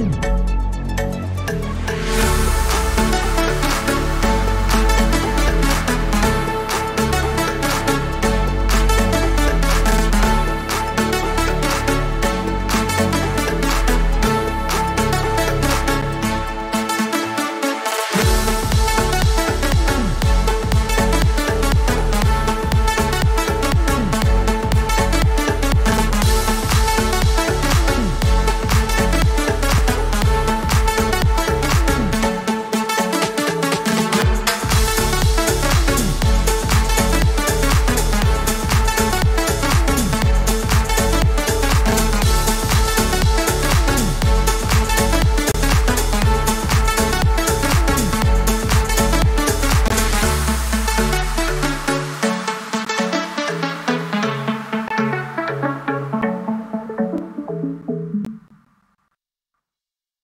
Mm-hmm.